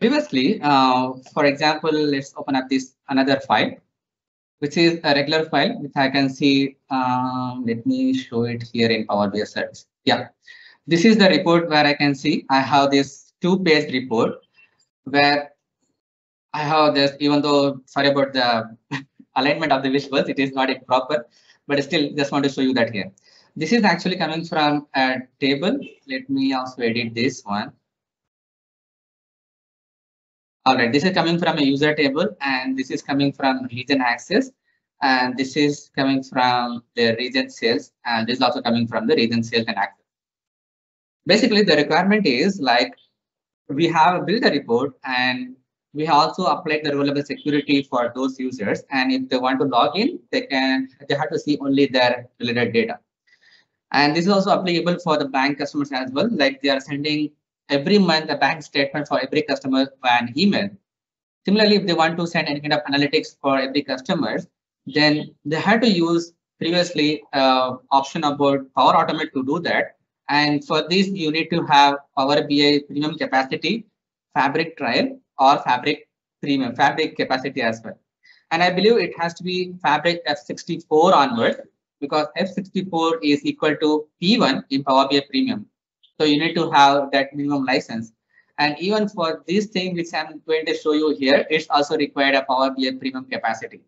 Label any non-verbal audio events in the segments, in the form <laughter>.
Previously, uh, for example, let's open up this another file, which is a regular file, which I can see. Um, let me show it here in Power BI Service. Yeah, this is the report where I can see I have this two-page report where I have this, even though sorry about the <laughs> alignment of the visuals, it is not proper, but still just want to show you that here. This is actually coming from a table. Let me also edit this one. All right, this is coming from a user table and this is coming from region access and this is coming from the region sales and this is also coming from the region sales and access. Basically, the requirement is like we have built a report and we also applied the row-level security for those users. And if they want to log in, they can they have to see only their related data. And this is also applicable for the bank customers as well. Like they are sending every month a bank statement for every customer via an email. Similarly, if they want to send any kind of analytics for every customer, then they had to use previously uh, option about Power Automate to do that. And for this, you need to have Power BI premium capacity, Fabric trial, or Fabric premium, Fabric capacity as well. And I believe it has to be Fabric F64 onward because F64 is equal to P1 in Power BI premium. So you need to have that minimum license. And even for this thing, which I'm going to show you here, it's also required a Power BI premium capacity.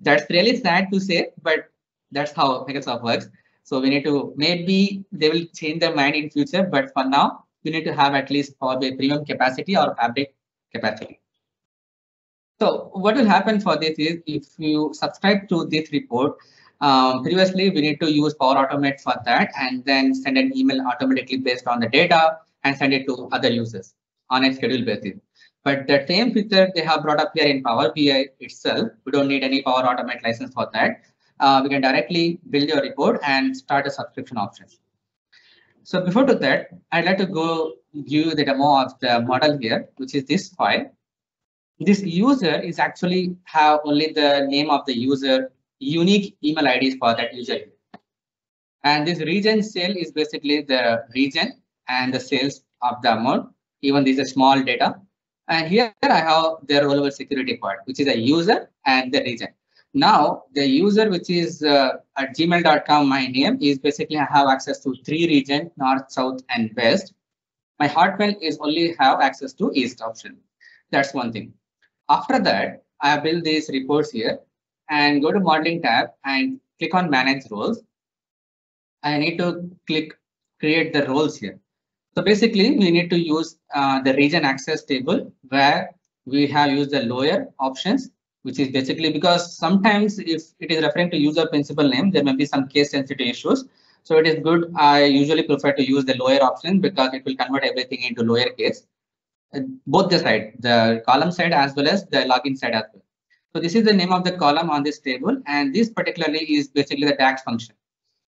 That's really sad to say, but that's how Microsoft works. So we need to, maybe they will change their mind in future, but for now, you need to have at least Power BI premium capacity or Fabric capacity. So what will happen for this is if you subscribe to this report, um, previously, we need to use Power Automate for that and then send an email automatically based on the data and send it to other users on a schedule basis. But the same feature they have brought up here in Power BI itself, we don't need any Power Automate license for that. Uh, we can directly build your report and start a subscription option. So before to that, I'd like to go give you the demo of the model here, which is this file. This user is actually have only the name of the user unique email IDs for that user. And this region sale is basically the region and the sales of the amount. Even this is small data. And here I have the row-level security part, which is a user and the region. Now the user, which is uh, at gmail.com, my name is basically I have access to three region, north, south, and west. My Hotmail is only have access to east option. That's one thing. After that, I build these reports here and go to modeling tab and click on manage roles. I need to click create the roles here. So basically we need to use uh, the region access table where we have used the lower options, which is basically because sometimes if it is referring to user principal name, there may be some case sensitive issues. So it is good. I usually prefer to use the lower option because it will convert everything into lower case. Uh, both the side, the column side as well as the login side as well. So this is the name of the column on this table, and this particularly is basically the DAX function.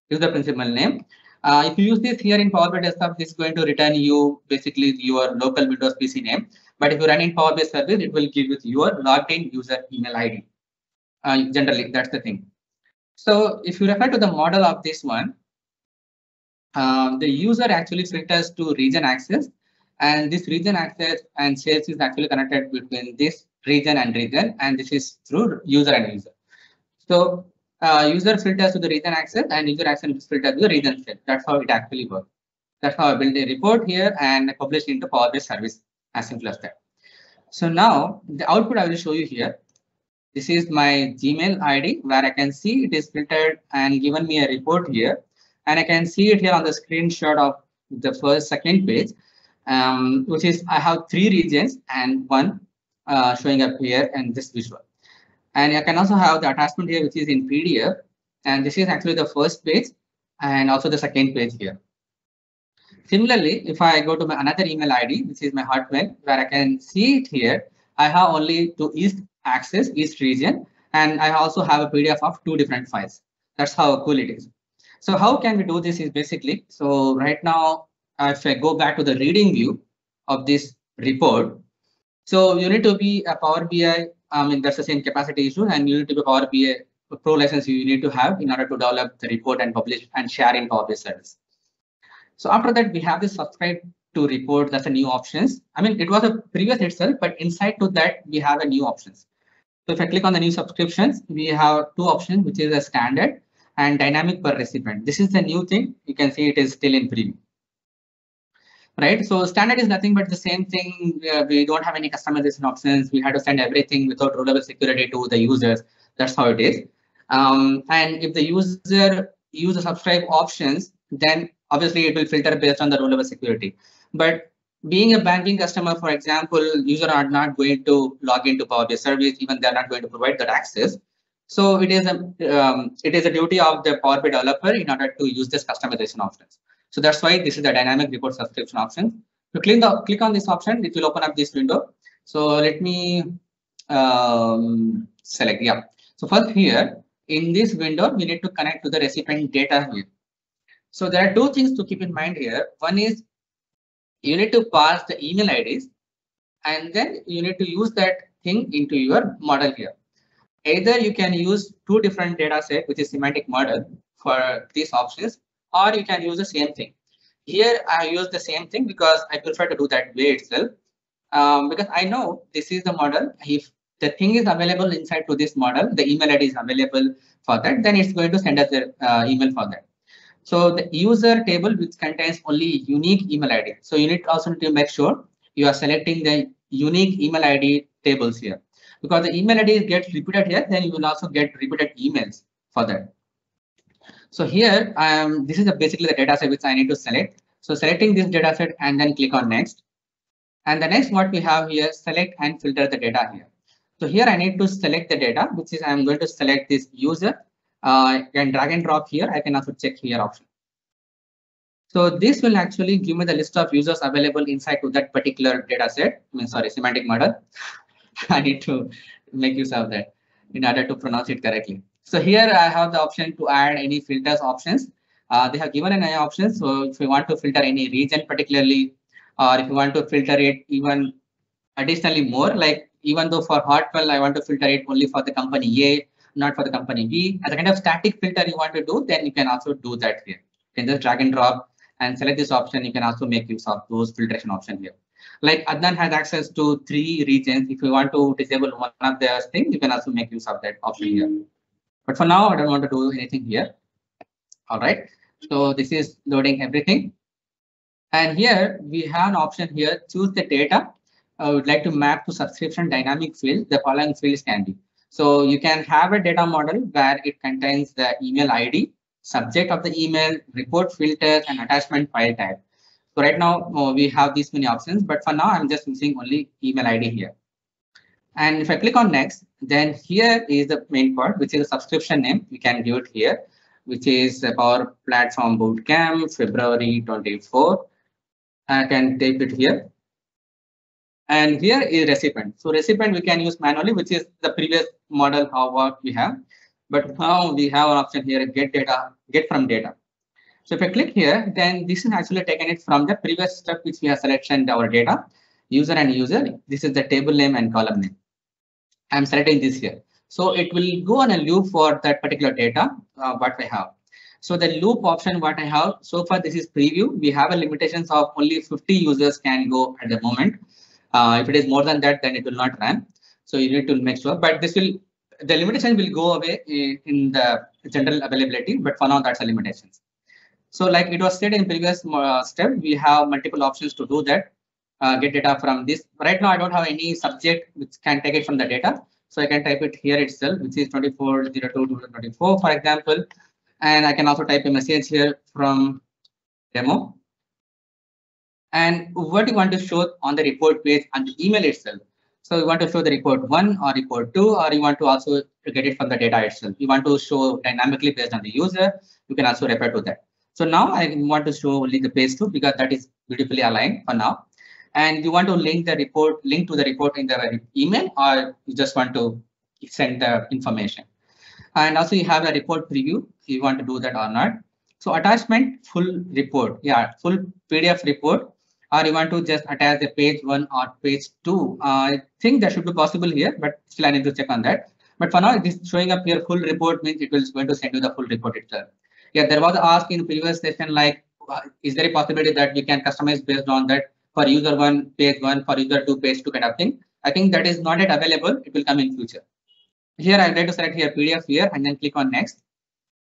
This is the principal name. Uh, if you use this here in Power BI Desktop, this is going to return you basically your local Windows PC name. But if you run in Power BI Service, it will give you your logged in user email ID. Uh, generally, that's the thing. So if you refer to the model of this one, um, the user actually filters to region access and this region access and sales is actually connected between this region and region, and this is through user and user. So uh, user filters to the region access and user access filters to the region set. That's how it actually works. That's how I build a report here and publish into Power BI service as simple as that. So now the output I will show you here. This is my Gmail ID where I can see it is filtered and given me a report here. And I can see it here on the screenshot of the first second page, um, which is I have three regions and one uh, showing up here in this visual. And I can also have the attachment here, which is in PDF. And this is actually the first page and also the second page here. Similarly, if I go to my another email ID, which is my Hotmail, where I can see it here, I have only to East access, East region, and I also have a PDF of two different files. That's how cool it is. So how can we do this is basically, so right now, if I go back to the reading view of this report, so you need to be a Power BI. I mean, that's the same capacity issue, and you need to be Power BI pro license you need to have in order to develop the report and publish and share in Power BI service. So after that, we have the subscribe to report. That's a new options. I mean, it was a previous itself, but inside to that, we have a new options. So if I click on the new subscriptions, we have two options, which is a standard and dynamic per recipient. This is the new thing. You can see it is still in preview. Right. So standard is nothing but the same thing. We don't have any customization options. We had to send everything without level security to the users. That's how it is. Um, and if the user use the subscribe options, then obviously it will filter based on the level security. But being a banking customer, for example, user are not going to log into Power BI service, even they're not going to provide that access. So it is a um, it is a duty of the Power BI developer in order to use this customization options. So that's why this is the dynamic report subscription option. To click the click on this option, it will open up this window. So let me um, select yeah. So first here in this window, we need to connect to the recipient data here. So there are two things to keep in mind here. One is you need to pass the email IDs and then you need to use that thing into your model here. Either you can use two different data set, which is semantic model for these options, or you can use the same thing. Here I use the same thing because I prefer to do that way itself. Um, because I know this is the model. If the thing is available inside to this model, the email ID is available for that, then it's going to send us the uh, email for that. So the user table which contains only unique email ID. So you need also to make sure you are selecting the unique email ID tables here. Because the email ID gets repeated here, then you will also get repeated emails for that. So here, um, this is the, basically the data set which I need to select. So selecting this data set and then click on next. And the next what we have here, select and filter the data here. So here I need to select the data, which is I'm going to select this user uh, and drag and drop here. I can also check here option. So this will actually give me the list of users available inside to that particular data set. I mean, sorry, semantic model. <laughs> I need to make use of that in order to pronounce it correctly. So here I have the option to add any filters options. Uh, they have given an option. So if you want to filter any region particularly, or if you want to filter it even additionally more, like even though for Hotmail, I want to filter it only for the company A, not for the company B. As a kind of static filter you want to do, then you can also do that here. You can just drag and drop and select this option. You can also make use of those filtration option here. Like Adnan has access to three regions. If you want to disable one of the things, you can also make use of that option here. But for now, I don't want to do anything here. All right. So this is loading everything. And here we have an option here, choose the data. I would like to map to subscription dynamic field. The following fields can be. So you can have a data model where it contains the email ID, subject of the email, report filters, and attachment file type. So right now uh, we have these many options, but for now I'm just using only email ID here. And if I click on next, then here is the main part, which is a subscription name. We can give it here, which is Power Platform Bootcamp, February 24. I can type it here. And here is recipient. So recipient we can use manually, which is the previous model how what we have. But now we have an option here, get data, get from data. So if I click here, then this is actually taken it from the previous step which we have selected our data, user and user. This is the table name and column name. I'm selecting this here. So it will go on a loop for that particular data, uh, what we have. So the loop option what I have, so far this is preview. We have a limitations of only 50 users can go at the moment. Uh, if it is more than that, then it will not run. So you need to make sure, but this will the limitation will go away in the general availability, but for now that's a limitation. So like it was said in previous uh, step, we have multiple options to do that. Uh, get data from this. Right now, I don't have any subject which can take it from the data. So I can type it here itself, which is 2402 for example. And I can also type a message here from demo. And what you want to show on the report page and the email itself. So you want to show the report one or report two, or you want to also get it from the data itself. You want to show dynamically based on the user. You can also refer to that. So now I want to show only the page two because that is beautifully aligned for now. And you want to link the report, link to the report in the email, or you just want to send the information. And also you have a report preview. You want to do that or not. So attachment full report. Yeah, full PDF report or you want to just attach the page one or page two. I think that should be possible here, but still I need to check on that. But for now, it is showing up here full report means it will going to send you the full report itself. Yeah, there was asked in previous session like, uh, is there a possibility that we can customize based on that for user one, page one, for user two, page two kind of thing? I think that is not yet available. It will come in future. Here I'm going to select here PDF here and then click on next.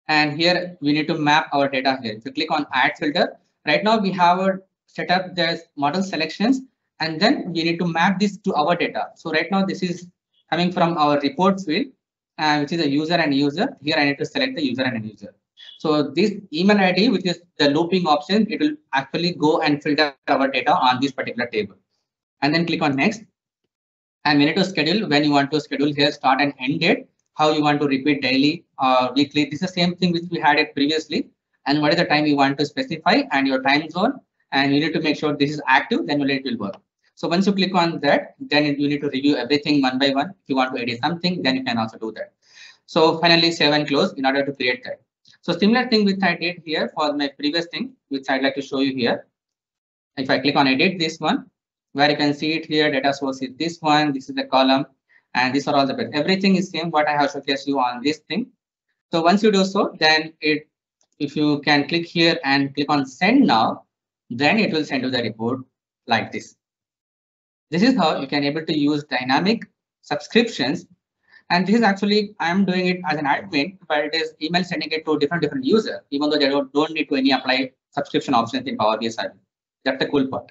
And here we need to map our data here. So click on add filter, right now we have a set up there's model selections and then we need to map this to our data. So right now this is coming from our report field, uh, which is a user and user. Here I need to select the user and user. So this email ID, which is the looping option, it will actually go and filter our data on this particular table. And then click on next. And we need to schedule when you want to schedule here start and end date, how you want to repeat daily or weekly. This is the same thing which we had it previously. And what is the time you want to specify and your time zone. And you need to make sure this is active, then it will work. So once you click on that, then you need to review everything one by one. If you want to edit something, then you can also do that. So finally save and close in order to create that. So similar thing which I did here for my previous thing, which I'd like to show you here. If I click on edit this one, where you can see it here, data source is this one, this is the column, and these are all the bits. Everything is same what I have showcased you on this thing. So once you do so, then it, if you can click here and click on send now, then it will send you the report like this. This is how you can able to use dynamic subscriptions. And this is actually, I'm doing it as an admin, but it is email sending it to different different user, even though they don't, don't need to any apply subscription options in Power BI. That's the cool part.